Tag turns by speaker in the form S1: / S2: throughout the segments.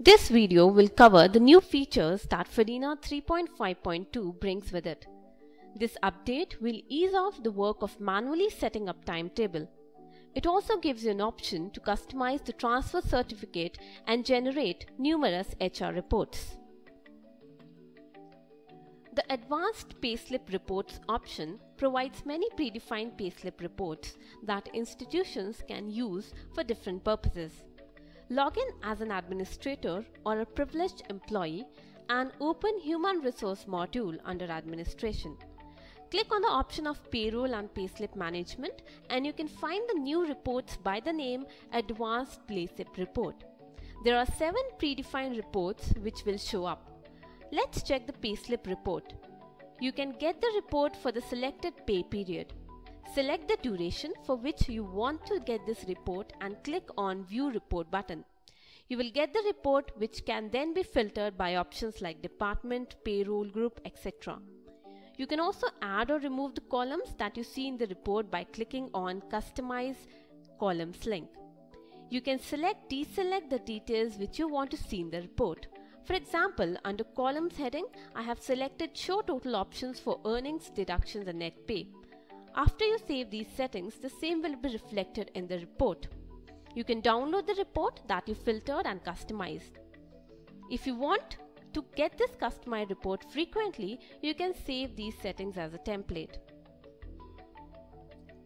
S1: This video will cover the new features that Fedena 3.5.2 brings with it. This update will ease off the work of manually setting up timetable. It also gives you an option to customize the transfer certificate and generate numerous HR reports. The Advanced Payslip Reports option provides many predefined payslip reports that institutions can use for different purposes. Log in as an administrator or a privileged employee and open Human Resource module under Administration. Click on the option of Payroll and Payslip Management and you can find the new reports by the name Advanced Payslip Report. There are seven predefined reports which will show up. Let's check the payslip report. You can get the report for the selected pay period. Select the duration for which you want to get this report and click on View Report button. You will get the report which can then be filtered by options like department, payroll group, etc. You can also add or remove the columns that you see in the report by clicking on Customize Columns link. You can select deselect the details which you want to see in the report. For example, under columns heading, I have selected show total options for earnings, deductions and net pay. After you save these settings, the same will be reflected in the report. You can download the report that you filtered and customized. If you want to get this customized report frequently, you can save these settings as a template.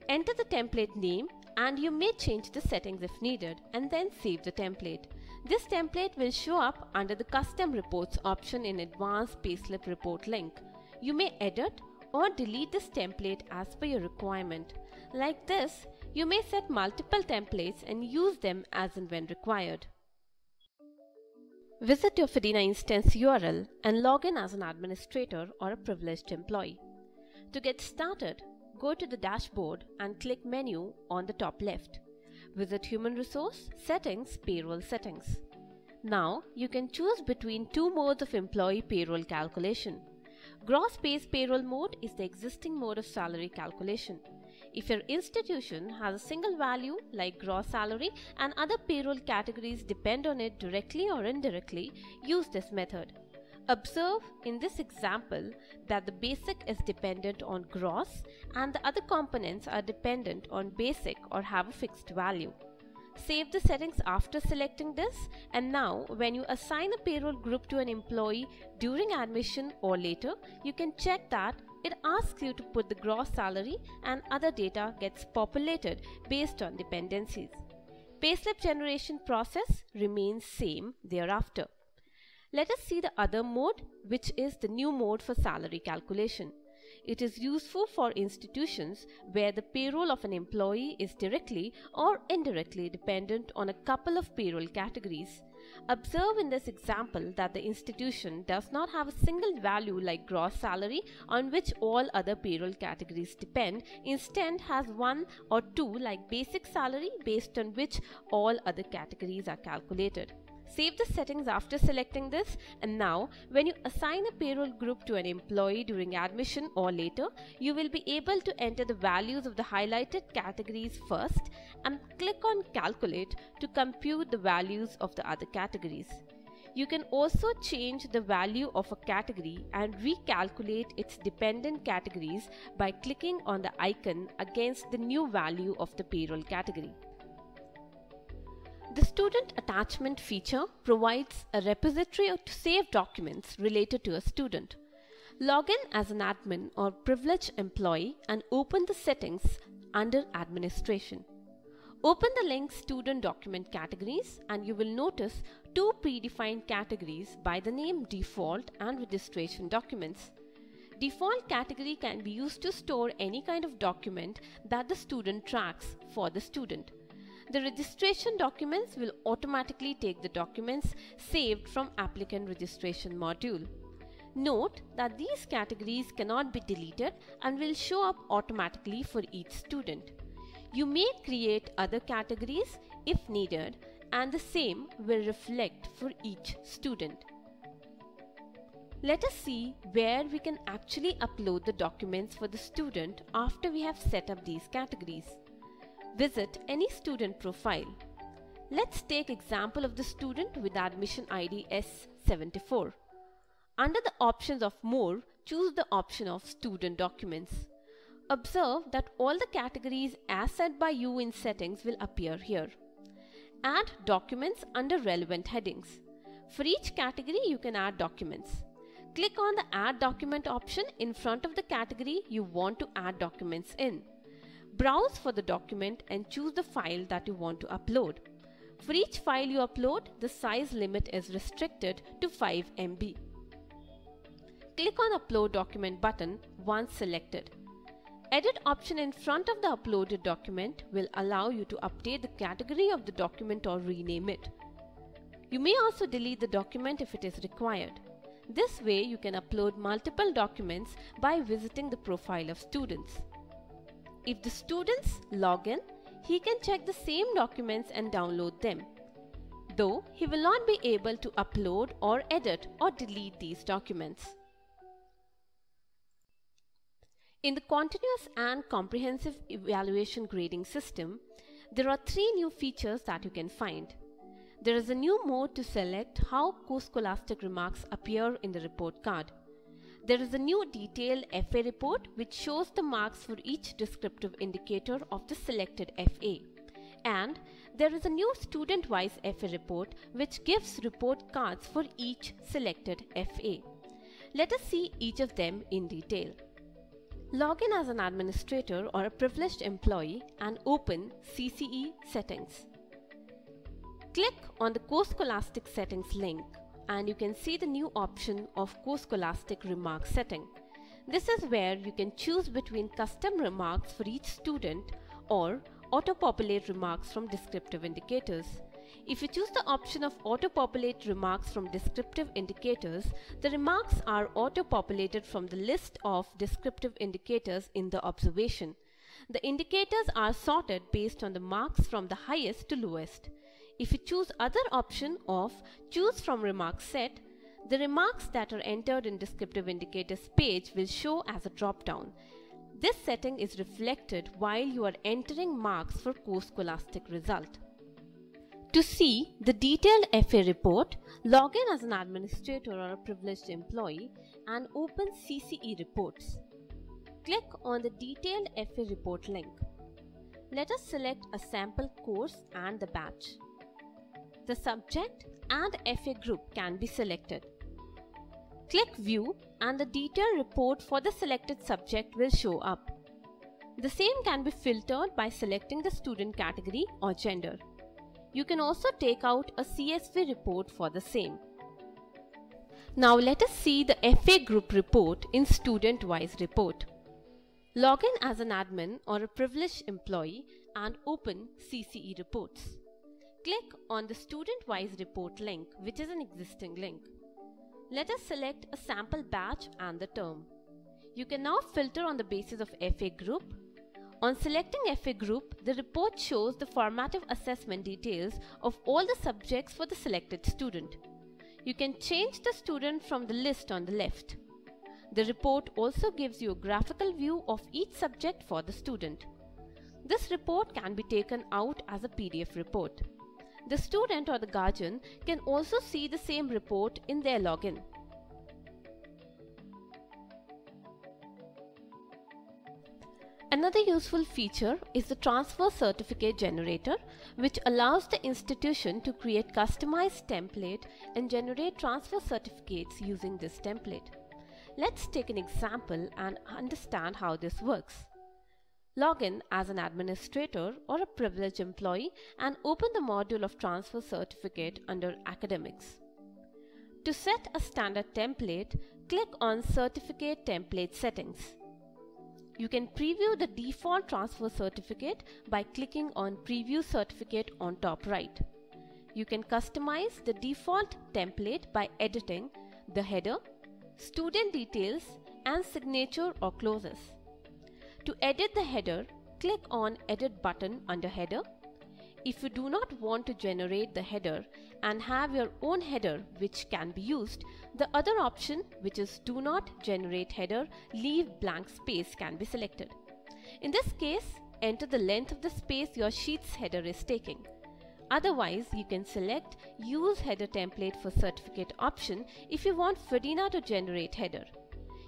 S1: Enter the template name and you may change the settings if needed and then save the template. This template will show up under the custom reports option in advanced payslip report link. You may edit or delete this template as per your requirement. Like this, you may set multiple templates and use them as and when required. Visit your Fedena instance URL and log in as an administrator or a privileged employee. To get started, go to the dashboard and click menu on the top left. Visit Human Resource, Settings, Payroll Settings. Now you can choose between two modes of employee payroll calculation. Gross base payroll mode is the existing mode of salary calculation. If your institution has a single value like gross salary and other payroll categories depend on it directly or indirectly, use this method. Observe in this example that the basic is dependent on gross and the other components are dependent on basic or have a fixed value. Save the settings after selecting this and now when you assign a payroll group to an employee during admission or later, you can check that it asks you to put the gross salary and other data gets populated based on dependencies. Payslip generation process remains same thereafter. Let us see the other mode which is the new mode for salary calculation. It is useful for institutions where the payroll of an employee is directly or indirectly dependent on a couple of payroll categories. Observe in this example that the institution does not have a single value like gross salary on which all other payroll categories depend, instead has one or two like basic salary based on which all other categories are calculated. Save the settings after selecting this and now when you assign a payroll group to an employee during admission or later, you will be able to enter the values of the highlighted categories first and click on calculate to compute the values of the other categories. You can also change the value of a category and recalculate its dependent categories by clicking on the icon against the new value of the payroll category. The student attachment feature provides a repository to save documents related to a student. Log in as an admin or privileged employee and open the settings under administration. Open the link student document categories and you will notice two predefined categories by the name default and registration documents. Default category can be used to store any kind of document that the student tracks for the student. The registration documents will automatically take the documents saved from applicant registration module. Note that these categories cannot be deleted and will show up automatically for each student. You may create other categories if needed and the same will reflect for each student. Let us see where we can actually upload the documents for the student after we have set up these categories. Visit any student profile. Let's take example of the student with admission ID S74. Under the options of more, choose the option of student documents. Observe that all the categories as set by you in settings will appear here. Add documents under relevant headings. For each category, you can add documents. Click on the Add Document option in front of the category you want to add documents in. Browse for the document and choose the file that you want to upload. For each file you upload, the size limit is restricted to 5 MB. Click on Upload Document button once selected. Edit option in front of the uploaded document will allow you to update the category of the document or rename it. You may also delete the document if it is required. This way you can upload multiple documents by visiting the profile of students. If the students log in, he can check the same documents and download them. Though he will not be able to upload or edit or delete these documents. In the continuous and comprehensive evaluation grading system, there are three new features that you can find. There is a new mode to select how co-scholastic remarks appear in the report card. There is a new detailed FA report which shows the marks for each descriptive indicator of the selected FA. And there is a new student-wise FA report which gives report cards for each selected FA. Let us see each of them in detail. Log in as an administrator or a privileged employee and open CCE settings. Click on the Co-Scholastic settings link and you can see the new option of Co-Scholastic remark setting. This is where you can choose between custom remarks for each student or auto-populate remarks from descriptive indicators. If you choose the option of auto-populate remarks from descriptive indicators, the remarks are auto-populated from the list of descriptive indicators in the observation. The indicators are sorted based on the marks from the highest to lowest. If you choose other option of choose from remark set, the remarks that are entered in descriptive indicators page will show as a drop-down. This setting is reflected while you are entering marks for co-scholastic result. To see the detailed FA report, log in as an administrator or a privileged employee and open CCE reports. Click on the detailed FA report link. Let us select a sample course and the batch. The subject and FA group can be selected. Click View and the detailed report for the selected subject will show up. The same can be filtered by selecting the student category or gender. You can also take out a CSV report for the same. Now let us see the FA group report in student-wise report. Log in as an admin or a privileged employee and open CCE reports. Click on the student-wise report link which is an existing link. Let us select a sample batch and the term. You can now filter on the basis of FA group on selecting FA group, the report shows the formative assessment details of all the subjects for the selected student. You can change the student from the list on the left. The report also gives you a graphical view of each subject for the student. This report can be taken out as a PDF report. The student or the guardian can also see the same report in their login. Another useful feature is the transfer certificate generator which allows the institution to create customized template and generate transfer certificates using this template. Let's take an example and understand how this works. Log in as an administrator or a privileged employee and open the module of transfer certificate under academics. To set a standard template, click on certificate template settings. You can preview the default transfer certificate by clicking on Preview Certificate on top right. You can customize the default template by editing the header, student details and signature or clauses. To edit the header, click on Edit button under Header if you do not want to generate the header and have your own header which can be used, the other option which is do not generate header, leave blank space can be selected. In this case, enter the length of the space your sheet's header is taking. Otherwise, you can select Use Header Template for Certificate option if you want Fedena to generate header.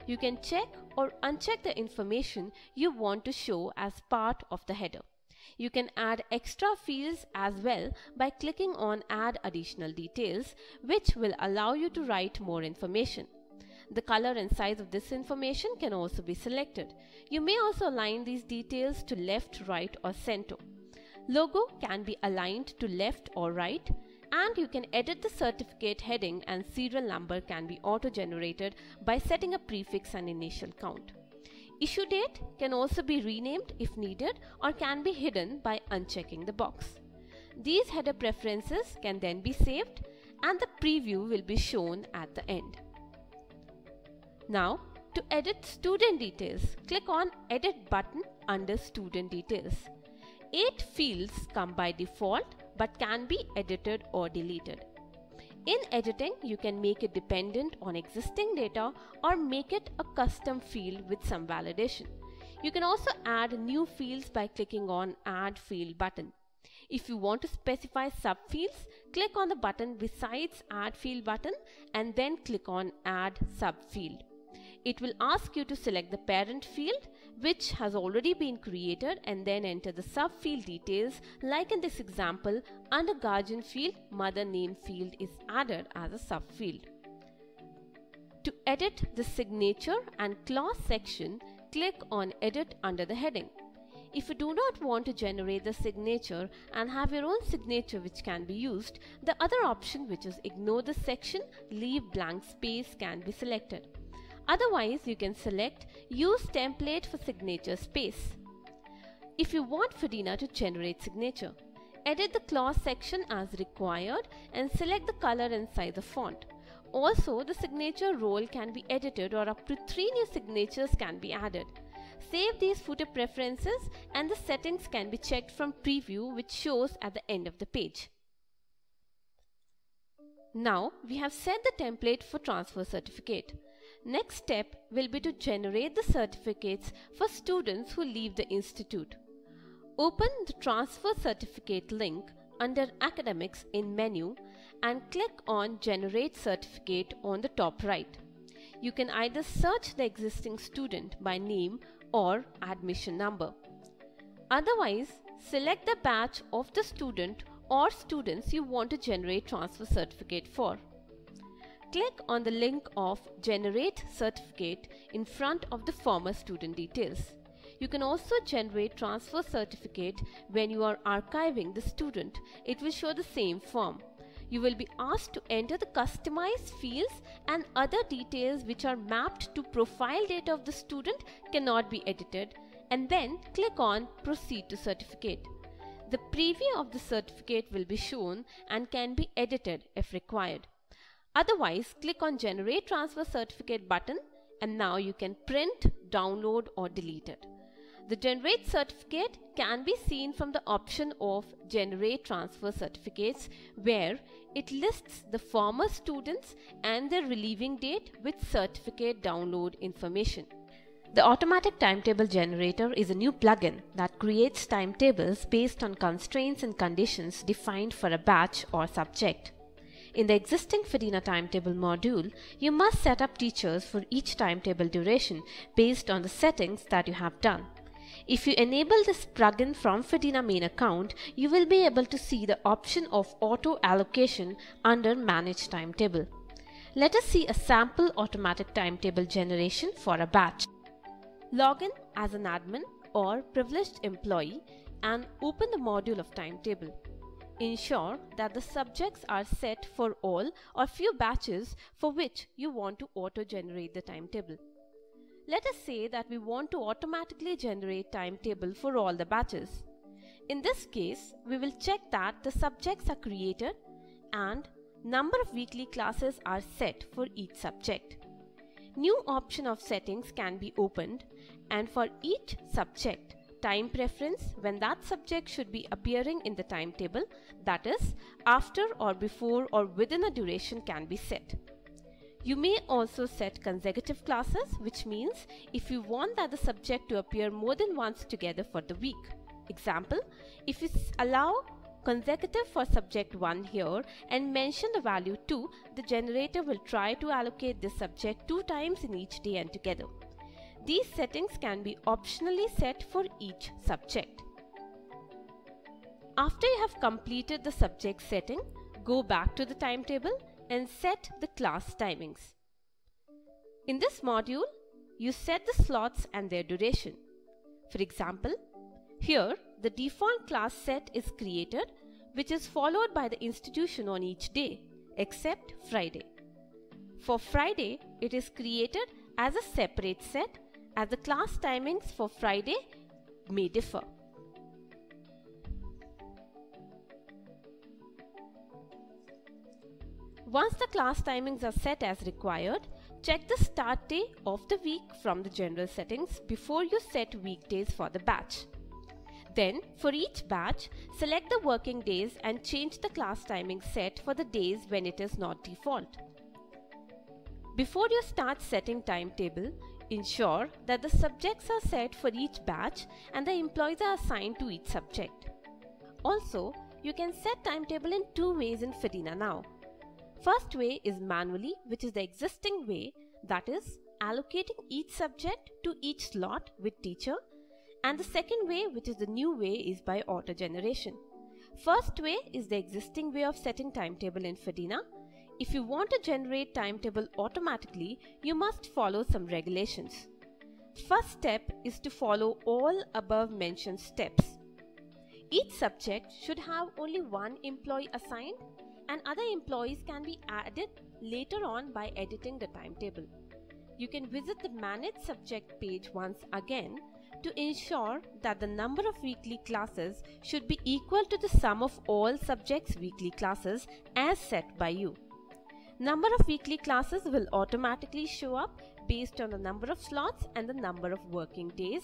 S1: You can check or uncheck the information you want to show as part of the header. You can add extra fields as well by clicking on Add Additional Details, which will allow you to write more information. The color and size of this information can also be selected. You may also align these details to left, right or center. Logo can be aligned to left or right and you can edit the certificate heading and serial number can be auto-generated by setting a prefix and initial count. Issue date can also be renamed if needed or can be hidden by unchecking the box. These header preferences can then be saved and the preview will be shown at the end. Now, to edit student details, click on Edit button under Student Details. 8 fields come by default but can be edited or deleted. In editing, you can make it dependent on existing data or make it a custom field with some validation. You can also add new fields by clicking on Add Field button. If you want to specify subfields, click on the button besides Add Field button and then click on Add Subfield. It will ask you to select the parent field which has already been created and then enter the subfield details like in this example under guardian field mother name field is added as a subfield. To edit the signature and clause section click on edit under the heading. If you do not want to generate the signature and have your own signature which can be used, the other option which is ignore the section, leave blank space can be selected. Otherwise, you can select Use Template for Signature Space. If you want Fedena to generate signature, edit the clause section as required and select the color and size of font. Also, the signature role can be edited or up to 3 new signatures can be added. Save these footer preferences and the settings can be checked from preview which shows at the end of the page. Now we have set the template for transfer certificate. Next step will be to generate the certificates for students who leave the institute. Open the transfer certificate link under academics in menu and click on generate certificate on the top right. You can either search the existing student by name or admission number. Otherwise, select the batch of the student or students you want to generate transfer certificate for. Click on the link of Generate Certificate in front of the former student details. You can also generate transfer certificate when you are archiving the student. It will show the same form. You will be asked to enter the customized fields and other details which are mapped to profile data of the student cannot be edited and then click on Proceed to Certificate. The preview of the certificate will be shown and can be edited if required. Otherwise, click on Generate Transfer Certificate button and now you can print, download or delete it. The Generate Certificate can be seen from the option of Generate Transfer Certificates where it lists the former students and their relieving date with certificate download information. The Automatic Timetable Generator is a new plugin that creates timetables based on constraints and conditions defined for a batch or subject. In the existing Fedena timetable module, you must set up teachers for each timetable duration based on the settings that you have done. If you enable this plugin from Fedena main account, you will be able to see the option of auto allocation under manage timetable. Let us see a sample automatic timetable generation for a batch. Log in as an admin or privileged employee and open the module of timetable. Ensure that the subjects are set for all or few batches for which you want to auto-generate the timetable. Let us say that we want to automatically generate timetable for all the batches. In this case, we will check that the subjects are created and number of weekly classes are set for each subject. New option of settings can be opened and for each subject, time preference when that subject should be appearing in the timetable that is after or before or within a duration can be set. You may also set consecutive classes which means if you want that the subject to appear more than once together for the week. Example, if you allow consecutive for subject 1 here and mention the value 2, the generator will try to allocate this subject two times in each day and together. These settings can be optionally set for each subject. After you have completed the subject setting, go back to the timetable and set the class timings. In this module, you set the slots and their duration. For example, here the default class set is created which is followed by the institution on each day except Friday. For Friday, it is created as a separate set as the class timings for Friday may differ. Once the class timings are set as required, check the start day of the week from the general settings before you set weekdays for the batch. Then, for each batch, select the working days and change the class timing set for the days when it is not default. Before you start setting timetable, ensure that the subjects are set for each batch and the employees are assigned to each subject. Also, you can set timetable in two ways in Fedena now. First way is manually, which is the existing way, that is, allocating each subject to each slot with teacher. And the second way, which is the new way, is by auto generation. First way is the existing way of setting timetable in Fedena. If you want to generate timetable automatically, you must follow some regulations. First step is to follow all above mentioned steps. Each subject should have only one employee assigned and other employees can be added later on by editing the timetable. You can visit the Manage Subject page once again to ensure that the number of weekly classes should be equal to the sum of all subjects' weekly classes as set by you. Number of weekly classes will automatically show up based on the number of slots and the number of working days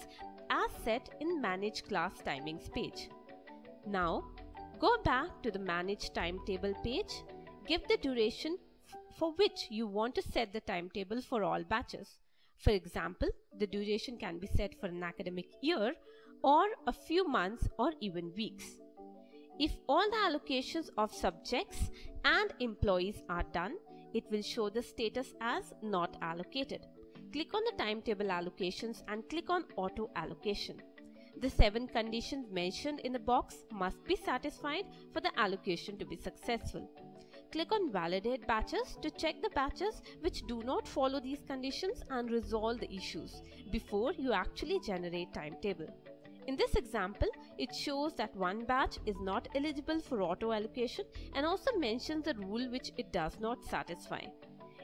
S1: as set in Manage Class Timings page. Now, Go back to the Manage Timetable page. Give the duration for which you want to set the timetable for all batches. For example, the duration can be set for an academic year or a few months or even weeks. If all the allocations of subjects and employees are done, it will show the status as not allocated. Click on the timetable allocations and click on auto allocation. The seven conditions mentioned in the box must be satisfied for the allocation to be successful. Click on Validate Batches to check the batches which do not follow these conditions and resolve the issues before you actually generate timetable. In this example, it shows that one batch is not eligible for auto allocation and also mentions the rule which it does not satisfy.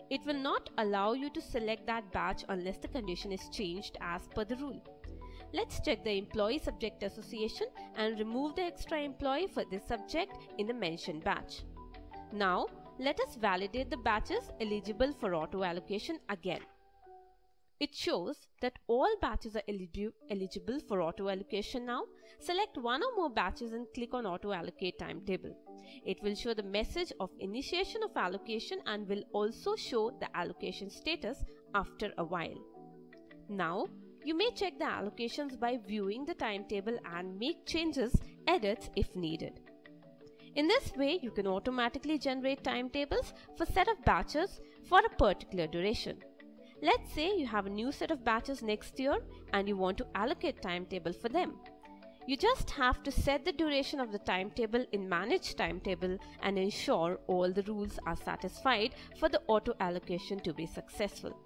S1: It will not allow you to select that batch unless the condition is changed as per the rule. Let's check the employee subject association and remove the extra employee for this subject in the mentioned batch. Now, let us validate the batches eligible for auto allocation again. It shows that all batches are eligible for auto allocation now. Select one or more batches and click on auto allocate timetable. It will show the message of initiation of allocation and will also show the allocation status after a while. Now you may check the allocations by viewing the timetable and make changes, edits if needed. In this way, you can automatically generate timetables for set of batches for a particular duration. Let's say you have a new set of batches next year and you want to allocate timetable for them. You just have to set the duration of the timetable in Manage Timetable and ensure all the rules are satisfied for the auto allocation to be successful.